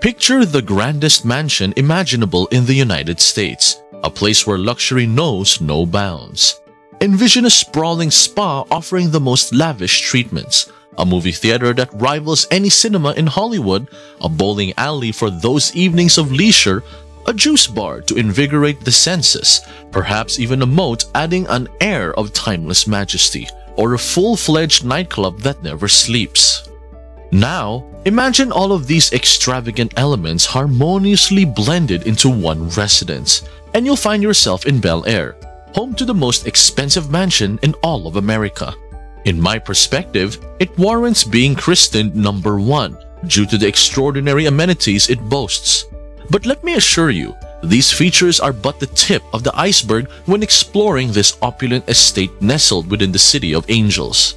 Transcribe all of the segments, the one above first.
Picture the grandest mansion imaginable in the United States, a place where luxury knows no bounds. Envision a sprawling spa offering the most lavish treatments, a movie theater that rivals any cinema in Hollywood, a bowling alley for those evenings of leisure, a juice bar to invigorate the senses, perhaps even a moat adding an air of timeless majesty, or a full-fledged nightclub that never sleeps. Now, imagine all of these extravagant elements harmoniously blended into one residence, and you'll find yourself in Bel Air, home to the most expensive mansion in all of America. In my perspective, it warrants being christened number one due to the extraordinary amenities it boasts. But let me assure you, these features are but the tip of the iceberg when exploring this opulent estate nestled within the City of Angels.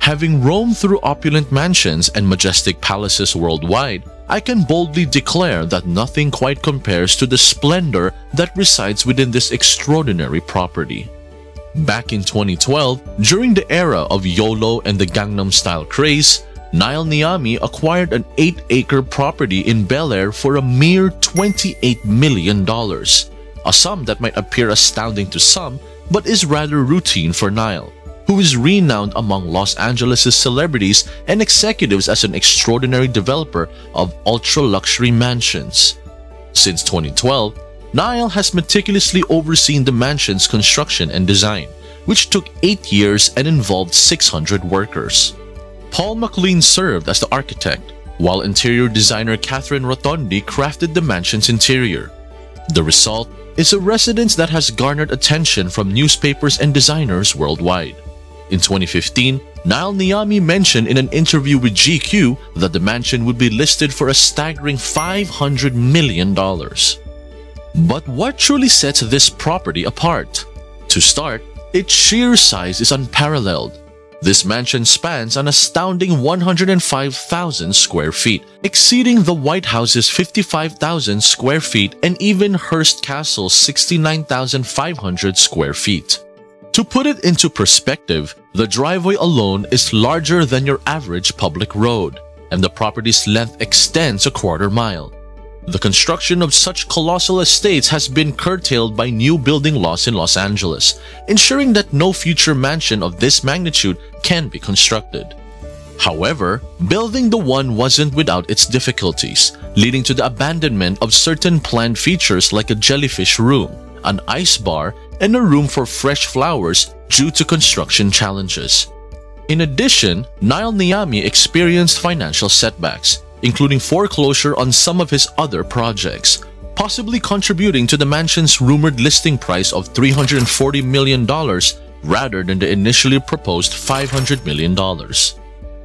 Having roamed through opulent mansions and majestic palaces worldwide, I can boldly declare that nothing quite compares to the splendor that resides within this extraordinary property. Back in 2012, during the era of YOLO and the Gangnam Style craze, Nile Niami acquired an 8-acre property in Bel Air for a mere $28 million, a sum that might appear astounding to some but is rather routine for Nile, who is renowned among Los Angeles' celebrities and executives as an extraordinary developer of ultra-luxury mansions. Since 2012, Nile has meticulously overseen the mansion's construction and design, which took 8 years and involved 600 workers. Paul McClean served as the architect, while interior designer Catherine Rotondi crafted the mansion's interior. The result is a residence that has garnered attention from newspapers and designers worldwide. In 2015, Nile Niami mentioned in an interview with GQ that the mansion would be listed for a staggering $500 million. But what truly sets this property apart? To start, its sheer size is unparalleled. This mansion spans an astounding 105,000 square feet, exceeding the White House's 55,000 square feet and even Hearst Castle's 69,500 square feet. To put it into perspective, the driveway alone is larger than your average public road, and the property's length extends a quarter mile. The construction of such colossal estates has been curtailed by new building laws in Los Angeles, ensuring that no future mansion of this magnitude can be constructed. However, building the one wasn't without its difficulties, leading to the abandonment of certain planned features like a jellyfish room, an ice bar, and a room for fresh flowers due to construction challenges. In addition, Nile Niami experienced financial setbacks, including foreclosure on some of his other projects, possibly contributing to the mansion's rumored listing price of $340 million rather than the initially proposed $500 million.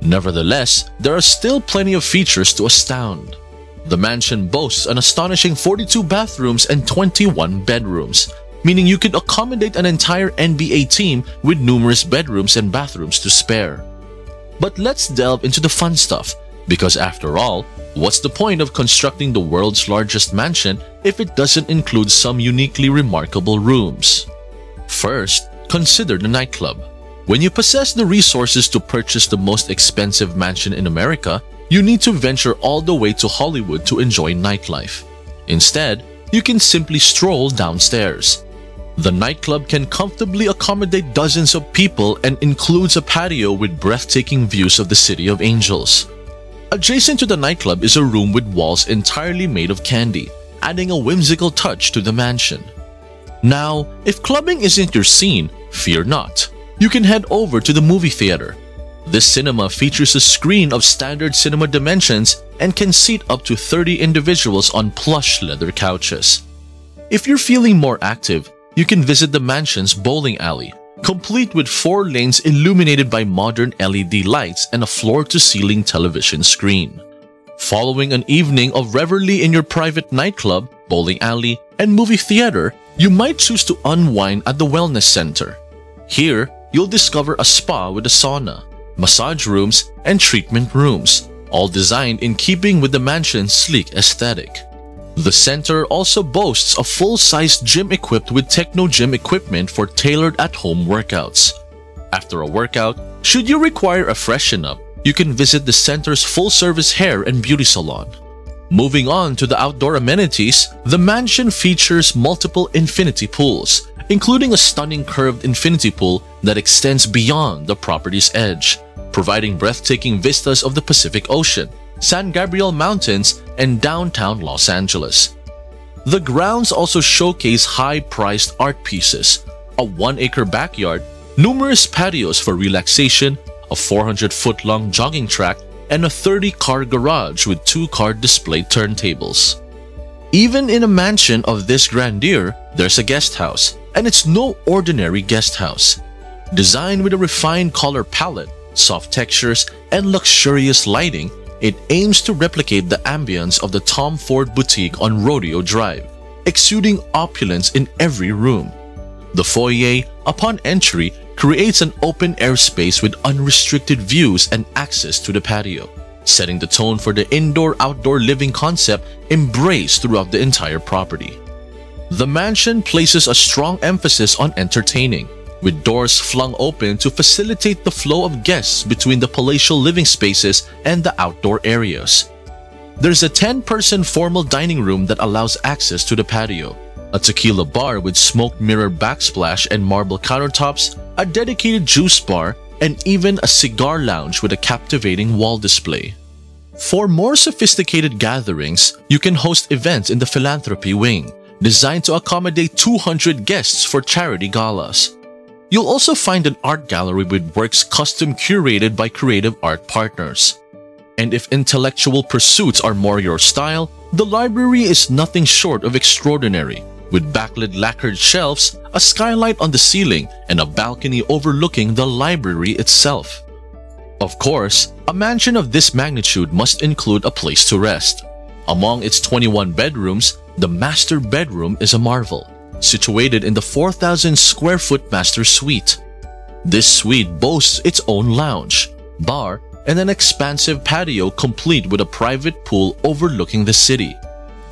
Nevertheless, there are still plenty of features to astound. The mansion boasts an astonishing 42 bathrooms and 21 bedrooms, meaning you could accommodate an entire NBA team with numerous bedrooms and bathrooms to spare. But let's delve into the fun stuff because after all, what's the point of constructing the world's largest mansion if it doesn't include some uniquely remarkable rooms? First, consider the nightclub. When you possess the resources to purchase the most expensive mansion in America, you need to venture all the way to Hollywood to enjoy nightlife. Instead, you can simply stroll downstairs. The nightclub can comfortably accommodate dozens of people and includes a patio with breathtaking views of the City of Angels. Adjacent to the nightclub is a room with walls entirely made of candy, adding a whimsical touch to the mansion. Now, if clubbing isn't your scene, fear not. You can head over to the movie theater. This cinema features a screen of standard cinema dimensions and can seat up to 30 individuals on plush leather couches. If you're feeling more active, you can visit the mansion's bowling alley, complete with four lanes illuminated by modern LED lights and a floor-to-ceiling television screen. Following an evening of revelry in your private nightclub, bowling alley, and movie theater, you might choose to unwind at the wellness center. Here, you'll discover a spa with a sauna, massage rooms, and treatment rooms, all designed in keeping with the mansion's sleek aesthetic. The center also boasts a full-sized gym equipped with Technogym equipment for tailored at-home workouts. After a workout, should you require a freshen up, you can visit the center's full-service hair and beauty salon. Moving on to the outdoor amenities, the mansion features multiple infinity pools, including a stunning curved infinity pool that extends beyond the property's edge, providing breathtaking vistas of the Pacific Ocean, San Gabriel Mountains, and downtown Los Angeles. The grounds also showcase high-priced art pieces, a one-acre backyard, numerous patios for relaxation, a 400-foot-long jogging track, and a 30-car garage with two-car display turntables. Even in a mansion of this grandeur, there's a guest house, and it's no ordinary guest house. Designed with a refined color palette, soft textures, and luxurious lighting, it aims to replicate the ambience of the Tom Ford boutique on Rodeo Drive, exuding opulence in every room. The foyer, upon entry, creates an open-air space with unrestricted views and access to the patio, setting the tone for the indoor-outdoor living concept embraced throughout the entire property. The mansion places a strong emphasis on entertaining, with doors flung open to facilitate the flow of guests between the palatial living spaces and the outdoor areas. There's a 10-person formal dining room that allows access to the patio, a tequila bar with smoke mirror backsplash and marble countertops, a dedicated juice bar, and even a cigar lounge with a captivating wall display. For more sophisticated gatherings, you can host events in the philanthropy wing, designed to accommodate 200 guests for charity galas. You'll also find an art gallery with works custom curated by creative art partners. And if intellectual pursuits are more your style, the library is nothing short of extraordinary, with backlit lacquered shelves, a skylight on the ceiling, and a balcony overlooking the library itself. Of course, a mansion of this magnitude must include a place to rest. Among its 21 bedrooms, the master bedroom is a marvel, situated in the 4,000 square foot master suite. This suite boasts its own lounge, bar, and an expansive patio complete with a private pool overlooking the city.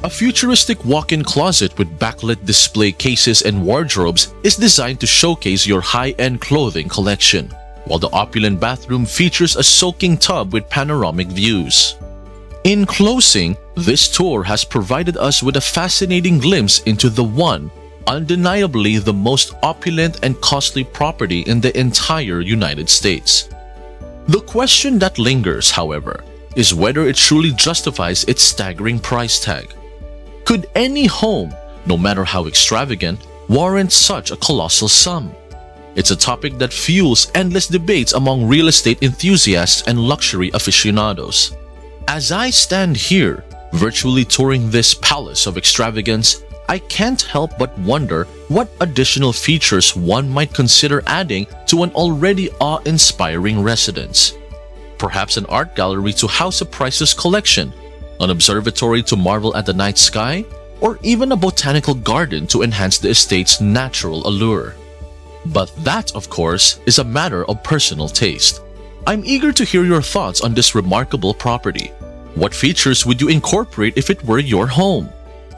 A futuristic walk-in closet with backlit display cases and wardrobes is designed to showcase your high-end clothing collection, while the opulent bathroom features a soaking tub with panoramic views. In closing, this tour has provided us with a fascinating glimpse into the one, undeniably the most opulent and costly property in the entire United States. The question that lingers, however, is whether it truly justifies its staggering price tag. Could any home, no matter how extravagant, warrant such a colossal sum? It's a topic that fuels endless debates among real estate enthusiasts and luxury aficionados. As I stand here, virtually touring this palace of extravagance, I can't help but wonder what additional features one might consider adding to an already awe-inspiring residence. Perhaps an art gallery to house a priceless collection, an observatory to marvel at the night sky, or even a botanical garden to enhance the estate's natural allure. But that, of course, is a matter of personal taste. I'm eager to hear your thoughts on this remarkable property. What features would you incorporate if it were your home?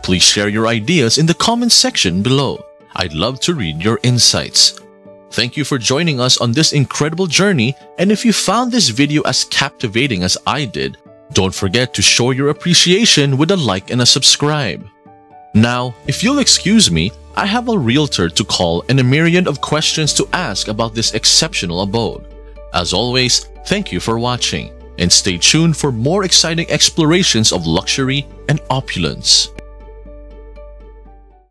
Please share your ideas in the comments section below. I'd love to read your insights. Thank you for joining us on this incredible journey and if you found this video as captivating as I did, don't forget to show your appreciation with a like and a subscribe. Now, if you'll excuse me, I have a realtor to call and a myriad of questions to ask about this exceptional abode. As always, thank you for watching and stay tuned for more exciting explorations of luxury and opulence.